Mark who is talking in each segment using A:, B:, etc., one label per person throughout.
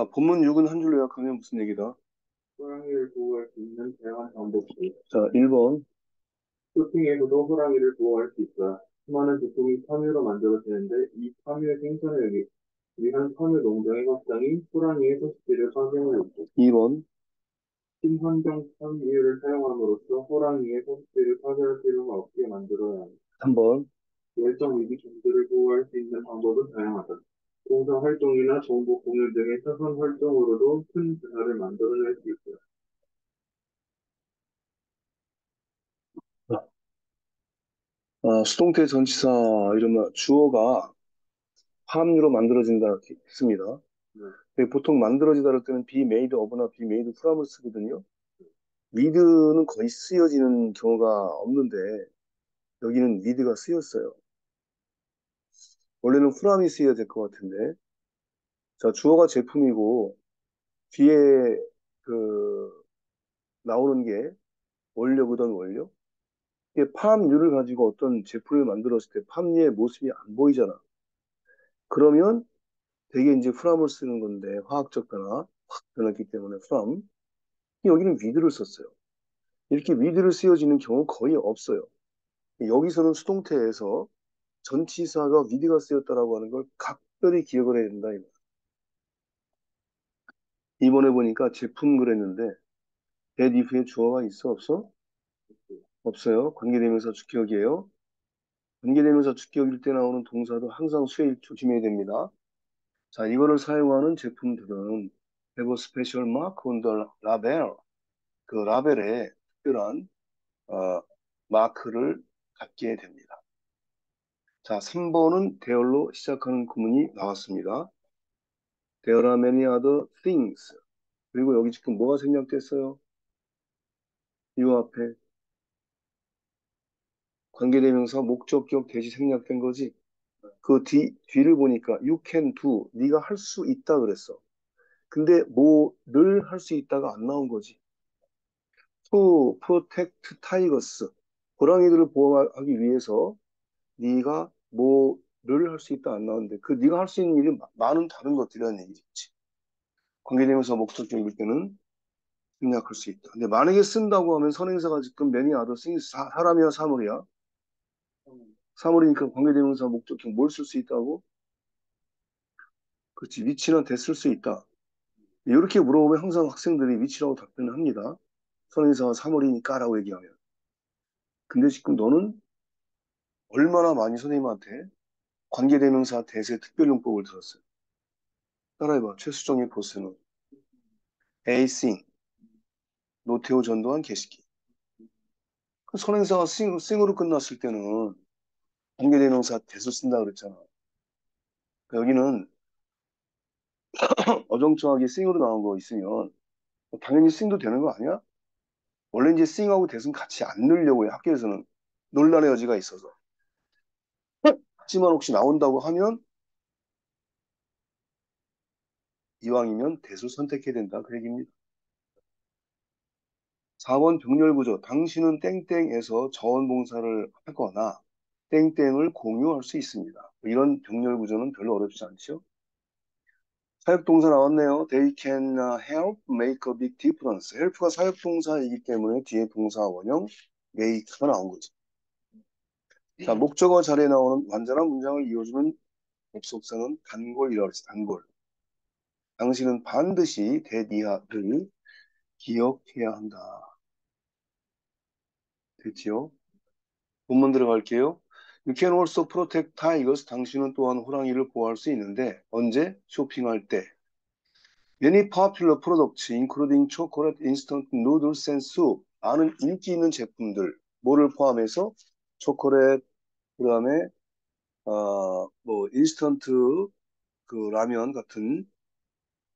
A: 아, 본문 6은 한 줄로 요약하면 무슨 얘기다?
B: 호랑이를 보호할 수 있는 다양한 방법들.
A: 자, 1번.
B: 쇼핑에서도 호랑이를 보호할 수 있어요. 수많은 제품이 섬유로 만들어지는데 이 섬유의 생산을 위한 섬유 농장의 확장이 호랑이의 서식지를 파괴하고 있고
A: 2번.
B: 친환경 섬유를 사용함으로써 호랑이의 서식지를 파괴할 필요가 없게 만들어야 합니다.
A: 3번.
B: 열정 위기 종들을 보호할 수 있는 방법은 다양하다. 공사 활동이나 정보 공유 등의 사선 활동으로도 큰 변화를 만들어낼 수 있어요.
A: 아, 수동태 전치사 이러면 주어가 함유로 만들어진다 이렇게 했습니다.
B: 네.
A: 근데 보통 만들어지다를 때는 be made of나 be made from을 쓰거든요. with는 거의 쓰여지는 경우가 없는데 여기는 with가 쓰였어요. 원래는 쓰여야 될 것 같은데 자 주어가 제품이고 뒤에 그 나오는 게 원료거든 원료 이게 팜유를 가지고 어떤 제품을 만들었을 때 팜유의 모습이 안 보이잖아. 그러면 되게 이제 프람을 쓰는 건데 화학적 변화 확 변했기 때문에 프람 여기는 위드를 썼어요. 이렇게 위드를 쓰여지는 경우 거의 없어요. 여기서는 수동태에서 전치사가 위드가 쓰였다라고 하는 걸 각별히 기억을 해야 된다. 이번에 보니까 제품 그랬는데 that if에 주어가 있어 없어? 없어요. 관계대명사 주격이에요. 관계대명사 주격일 때 나오는 동사도 항상 수에 조심해야 됩니다. 자, 이거를 사용하는 제품들은 have a special mark on the label. 그 라벨에 특별한 어, 마크를 갖게 됩니다. 자, 3번은 대열로 시작하는 구문이 나왔습니다. There are many other things. 그리고 여기 지금 뭐가 생략됐어요? 이 앞에 관계대명사 목적격 대시 생략된 거지. 그 뒤, 뒤를 보니까 you can do, 네가 할 수 있다 그랬어. 근데 뭐를 할 수 있다가 안 나온 거지. to protect tigers, 호랑이들을 보호하기 위해서 네가 뭐를 할 수 있다 안 나오는데 그 네가 할 수 있는 일이 많은 다른 것들이라는 얘기겠지. 관계대명사 목적격일 때는 생략할 수 있다. 근데 만약에 쓴다고 하면 선행사가 지금 many other things 사람이야 사물이야? 사물이니까 관계대명사 목적격 뭘쓸 수 있다고? 그렇지 위치나 됐을 수 있다. 이렇게 물어보면 항상 학생들이 위치라고 답변을 합니다. 선행사가 사물이니까라고 얘기하면. 근데 지금 너는 얼마나 많이 선생님한테 관계대명사 대세 특별용법을 들었어요. 따라해봐. 최수정의 보스는 에이싱 노태우 전두환 개시기. 그 선행사가 싱, 싱으로 끝났을 때는 관계대명사 대수 쓴다 그랬잖아. 그러니까 여기는 어정쩡하게 싱으로 나온 거 있으면 당연히 싱도 되는 거 아니야? 원래 이제 싱하고 대수는 같이 안 넣으려고 해 학교에서는 논란의 여지가 있어서. 하지만 혹시 나온다고 하면 이왕이면 대수 선택해야 된다 그 얘기입니다. 4번 병렬구조 당신은 땡땡에서 자원봉사를 하거나 땡땡을 공유할 수 있습니다. 이런 병렬구조는 별로 어렵지 않죠. 사역동사 나왔네요. They can help make a big difference. help가 사역동사이기 때문에 뒤에 동사 원형 make가 나온 거죠. 자, 목적어 자리에 나오는 완전한 문장을 이어주는 접속사는 단골이라고 했어요. 단골. 당신은 반드시 대디하를 기억해야 한다. 됐지요? 본문 들어갈게요. You can also protect tigers. 당신은 또한 호랑이를 보호할 수 있는데 언제? 쇼핑할 때. Many popular products, including chocolate, instant noodles, and soup. 많은 인기 있는 제품들, 뭐를 포함해서 초콜릿, 그 다음에 어, 뭐 인스턴트 그 라면 같은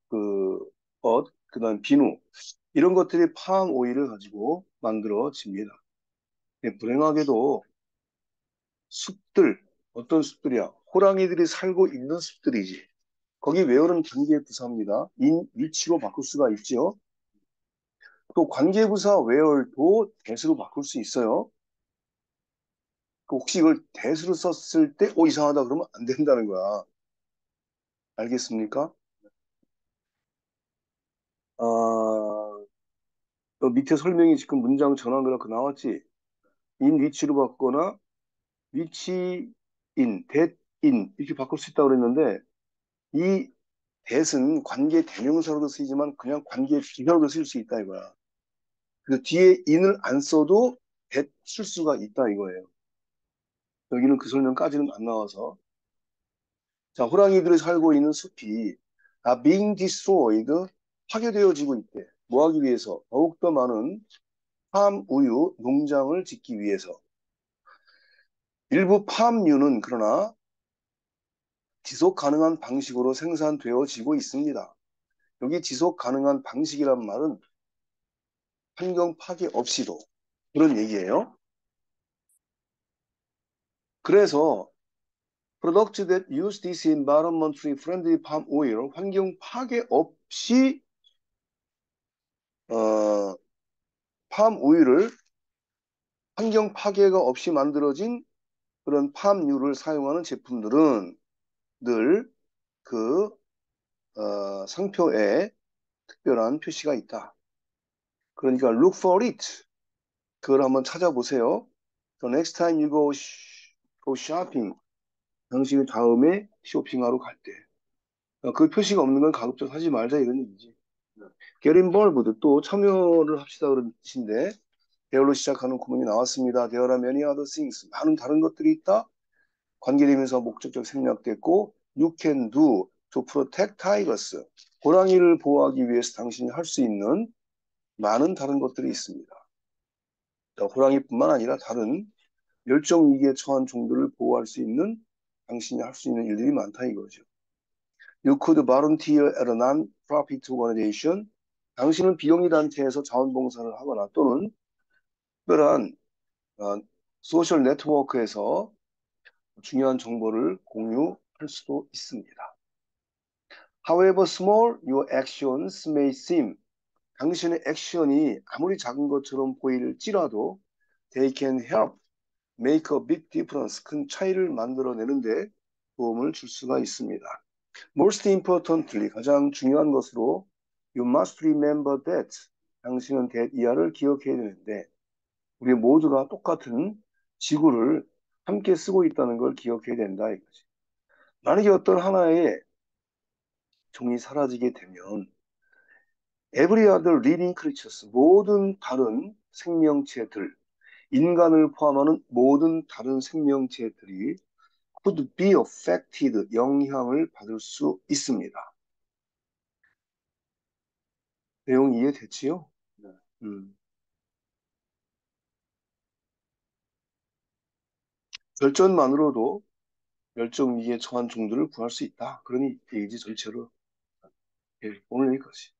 A: 그 엇, 그 다음 비누 이런 것들이 palm oil을 가지고 만들어집니다. 네, 불행하게도 숲들 어떤 숲들이야? 호랑이들이 살고 있는 숲들이지. 거기 외우는 관계부사입니다. in which로 바꿀 수가 있죠. 또 관계부사 where도 that으로 바꿀 수 있어요. 그 혹시 이걸 대수로 썼을 때, 오, 이상하다 그러면 안 된다는 거야. 알겠습니까? 어, 또 밑에 설명이 지금 문장 전환 그렇게 나왔지. in which로 바꾸거나 in, that in 이렇게 바꿀 수 있다고 그랬는데 이 that은 관계 대명사로도 쓰이지만 그냥 관계 비사로도 쓸수 있다 이거야. 그래서 뒤에 in을 안 써도 that 쓸 수가 있다 이거예요. 여기는 그 설명까지는 안 나와서 자 호랑이들이 살고 있는 숲이 다 being destroyed 파괴되어지고 있대. 뭐 하기 위해서? 더욱더 많은 팜 우유 농장을 짓기 위해서. 일부 팜유는 그러나 지속 가능한 방식으로 생산되어지고 있습니다. 여기 지속 가능한 방식이란 말은 환경 파괴 없이도 그런 얘기예요. 그래서 products that use this environmentally friendly palm oil 환경 파괴 없이 어, 팜 오일을 환경 파괴가 없이 만들어진 그런 팜유를 사용하는 제품들은 늘그 어, 상표에 특별한 표시가 있다. 그러니까 look for it. 그걸 한번 찾아보세요. So next time you go, go shopping, 당신이 다음에 쇼핑하러 갈 때. 어, 그 표시가 없는 건 가급적 하지 말자 이런 얘기지. involved 또 참여를 합시다 그런 뜻인데 대열로 시작하는 구문이 나왔습니다. There are many other things. 많은 다른 것들이 있다. 관계되면서 목적적 생략됐고 you can do to protect tigers. 호랑이를 보호하기 위해서 당신이 할 수 있는 많은 다른 것들이 있습니다. 호랑이뿐만 아니라 다른 멸종 위기에 처한 종들을 보호할 수 있는 당신이 할 수 있는 일들이 많다 이거죠. You could volunteer at a non-profit organization. 당신은 비영리 단체에서 자원봉사를 하거나 또는 특별한 어, 소셜 네트워크에서 중요한 정보를 공유할 수도 있습니다. However small your actions may seem, 당신의 액션이 아무리 작은 것처럼 보일지라도 they can help make a big difference, 큰 차이를 만들어내는데 도움을 줄 수가 있습니다. Most importantly, 가장 중요한 것으로 you must remember that, 당신은 that 이하를 기억해야 되는데 우리 모두가 똑같은 지구를 함께 쓰고 있다는 걸 기억해야 된다 이거지. 만약에 어떤 하나의 종이 사라지게 되면 every other living creatures 모든 다른 생명체들 인간을 포함하는 모든 다른 생명체들이 could be affected 영향을 받을 수 있습니다. 내용 이해됐지요?
B: 네.
A: 음. 결전만으로도 멸종 위기에 처한 종들을 구할 수 있다. 그러니 얘기지 전체로 예, 오늘 여기까지.